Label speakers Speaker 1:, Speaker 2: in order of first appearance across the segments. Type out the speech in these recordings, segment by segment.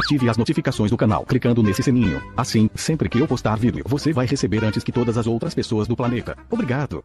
Speaker 1: Ative as notificações do canal clicando nesse sininho. Assim, sempre que eu postar vídeo, você vai receber antes que todas as outras pessoas do planeta. Obrigado.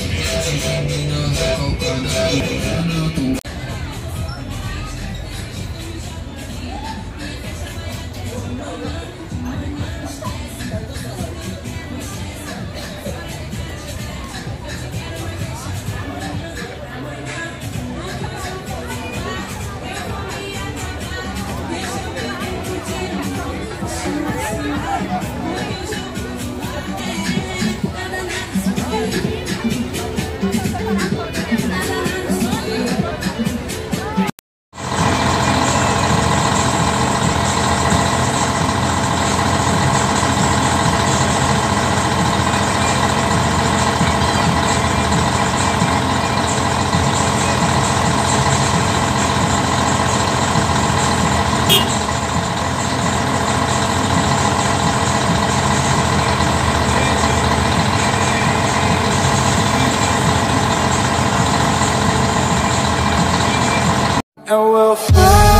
Speaker 2: And we'll fly.